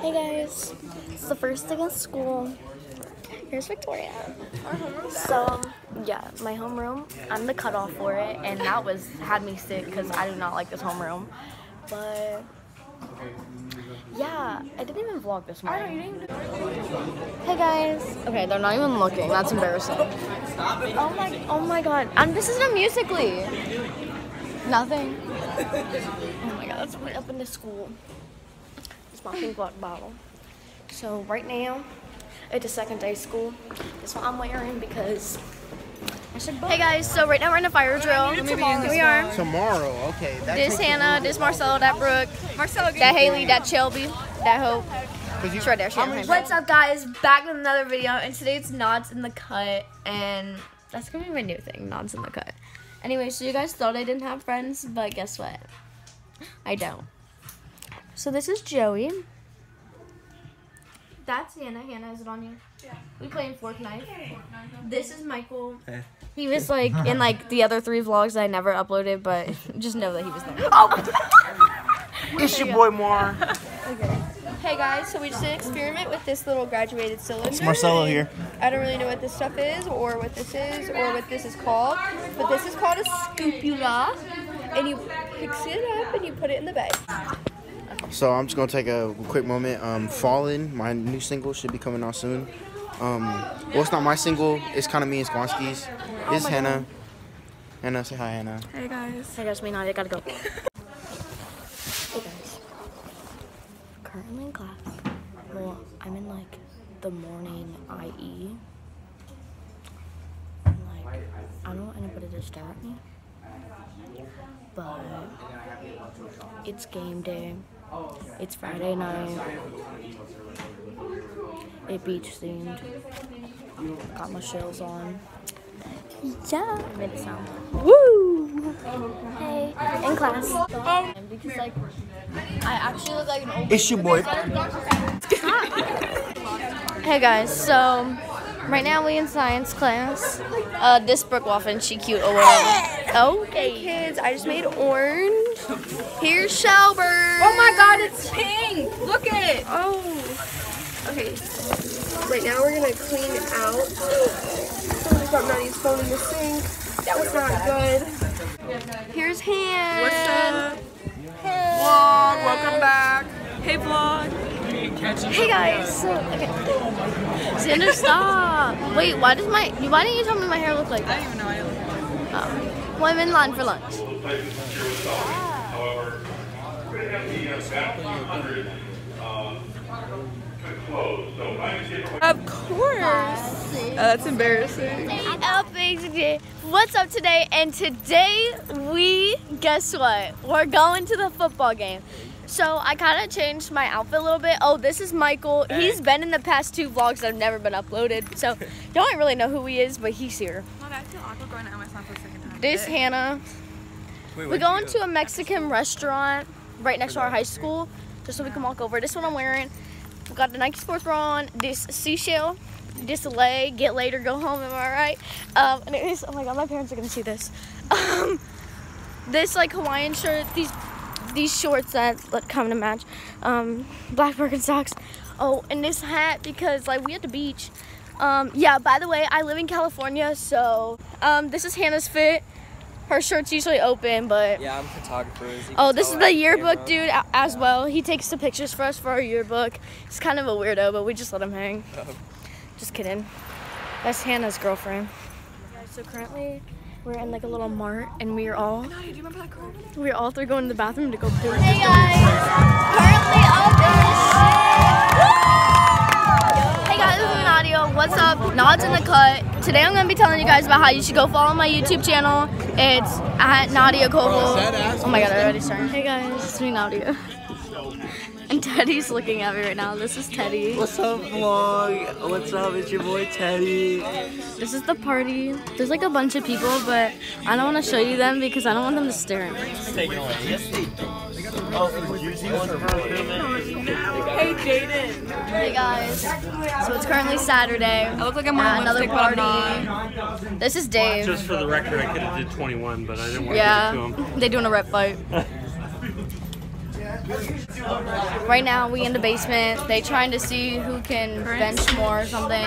Hey guys, it's the first day of school. Here's Victoria. So, yeah, my homeroom, I'm the cutoff for it, and that was had me sick because I do not like this homeroom. But, yeah, I didn't even vlog this morning. Hey guys. Okay, they're not even looking. That's embarrassing. Oh my, oh my god. And this isn't a Musical.ly. Nothing. Oh my god, put it up into school. It's my pink water bottle. So right now, it's a second day school. That's what I'm wearing because I should Hey guys, so right now we're in a fire drill. Here we are. Tomorrow, okay. That This takes Hannah, this Marcelo, that Brooke, Marcelo, that Haley, that Shelby, that Hope. You, right there. She What's up, guys? Back with another video, and today it's Nods in the Cut, and That's gonna be my new thing, nods in the cut. Anyway, so you guys thought I didn't have friends, but guess what? I don't. So this is Joey. That's Hannah. Hannah, is it on you? Yeah. We playing Fork Knife. This is Michael. Eh. He was like in like the other three vlogs that I never uploaded, but just know that he was there. Oh! it's your boy Mar. Okay. Hey guys, so we just did an experiment with this little graduated cylinder. It's Marcelo here. I don't really know what this stuff is, or what this is, or what this is called, but this is called a scoopula, and you mix it up and you put it in the bag. So I'm just gonna take a quick moment. Um, Fallen, my new single should be coming out soon. Um, well, it's not my single. It's kind of me and Squanski's. It's Hannah. Hannah, say hi, Hannah. Hey guys. Hey guys, me now, I gotta go. hey guys. Currently in class. Well, I'm in like the morning IE. And, like, I don't want anybody to stare at me. But it's game day. Oh, it's Friday night. It beach themed. Got my shells on. Yeah. Made it sound. Woo! Hey, in class. Because like, I actually look like an old. It's your boy. Hey guys, so right now we in science class. Uh, this Brooke Waffen, she cute or whatever. Okay. Kids, I just made orange. Here's Shelburne. Oh my god, it's pink. Look at it. Oh. Okay. Right now we're gonna clean it out. Somebody got Maddie's phone in the sink. That was not good. Here's Han. What's up? Vlog, welcome back. Hey vlog. Hey guys, so okay. Xander, stop. Wait, why does my why didn't you tell me my hair look like I don't even know how you look. Oh. Well, I'm in line for lunch. Of course. Oh, that's embarrassing. Oh, What's up today? And today we guess what? We're going to the football game. So I kind of changed my outfit a little bit. Oh, this is Michael. He's been in the past two vlogs that have never been uploaded. So don't really know who he is, but he's here. God, I feel awkward going to Amazon for the second time. This Hannah. We're going to a Mexican restaurant right next to our high school, just so we can walk over. This one I'm wearing. We got the Nike Sports Bra on. This seashell. This lay. Get later. go home. Am I right? Um, and it is. Oh my God, my parents are gonna see this. Um, this like Hawaiian shirt. These these shorts that like, come to match. Um, black Birkenstocks. Oh, and this hat because like we at the beach. Um, yeah. By the way, I live in California, so um, this is Hannah's fit. Her shirt's usually open, but Yeah, I'm a photographer. oh, this is the yearbook camera. dude a- as well. He takes the pictures for us for our yearbook. He's kind of a weirdo, but we just let him hang. Oh. Just kidding. That's Hannah's girlfriend. So currently, we're in like a little mart, and we are all do you remember that girl? we're all three going to the bathroom to go poo. Hey guys. Currently up Hey guys, this is Nadiya. What's up? Nods in the cut. Today I'm gonna be telling you guys about how you should go follow my YouTube channel. It's at Nadiya Koval. Oh my god, I already started. Hey guys, it's me Nadiya. And Teddy's looking at me right now. This is Teddy. What's up, vlog? What's up? It's your boy Teddy. This is the party. There's like a bunch of people, but I don't want to show you them because I don't want them to stare at me. Taking away. Yes, they Oh, Hey Jaden. Hey guys. So it's currently Saturday. I look like I'm at wearing another lipstick, but I'm not. party. This is Dave. Just for the record, I could have did 21, but I didn't want to Yeah, give it to him. they doing a rep fight. Right now we in the basement. They trying to see who can bench more or something.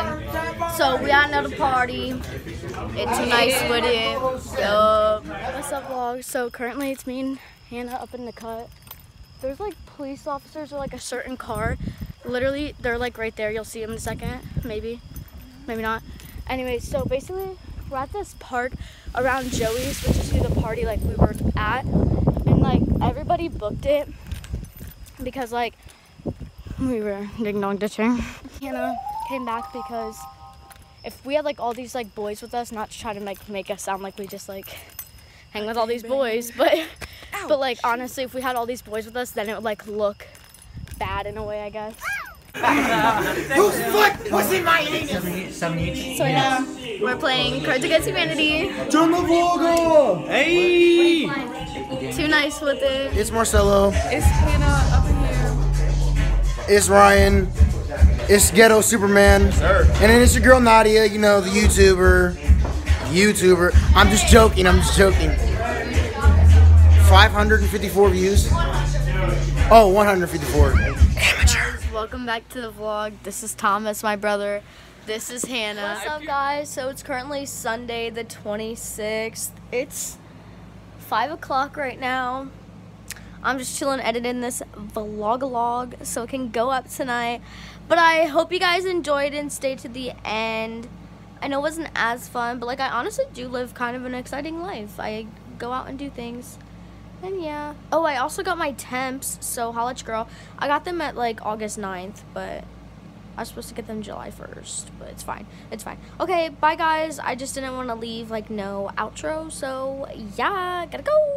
So we at another party. It's nice with it. What's up vlog? So currently it's me and Hannah up in the cut. There's like police officers or like a certain car. Literally, they're like right there. You'll see them in a second. Maybe. Maybe not. Anyway, so basically we're at this park around Joey's, which is the party like we were at. And like everybody booked it because like we were ding dong ditching. Hannah came back because if we had like all these like boys with us, not to try to like make us sound like we just like hang with all these boys, but but like honestly, if we had all these boys with us, then it would like look bad in a way, I guess. Whose foot was in my anus? So now we're playing Cards Against Humanity. Turn the vlog up! Hey! Too nice with it. It's Marcelo. It's Hannah up in here. It's Ryan. It's Ghetto Superman. And then it's your girl Nadiya, you know, the YouTuber. YouTuber. I'm just joking, I'm just joking. 554 views. Oh, 154. Amateur. Welcome back to the vlog. This is Thomas, my brother. This is Hannah. What's up, guys? So it's currently Sunday, the 26th. It's 5 o'clock right now. I'm just chilling editing this vlog log so it can go up tonight. But I hope you guys enjoyed and stayed to the end. I know it wasn't as fun, but like I honestly do live kind of an exciting life. I go out and do things. And yeah. Oh, I also got my temps, so holla at girl. I got them at like August 9th, but I was supposed to get them July 1st, but it's fine. It's fine. Okay, bye guys. I just didn't want to leave like no outro, so yeah, gotta go.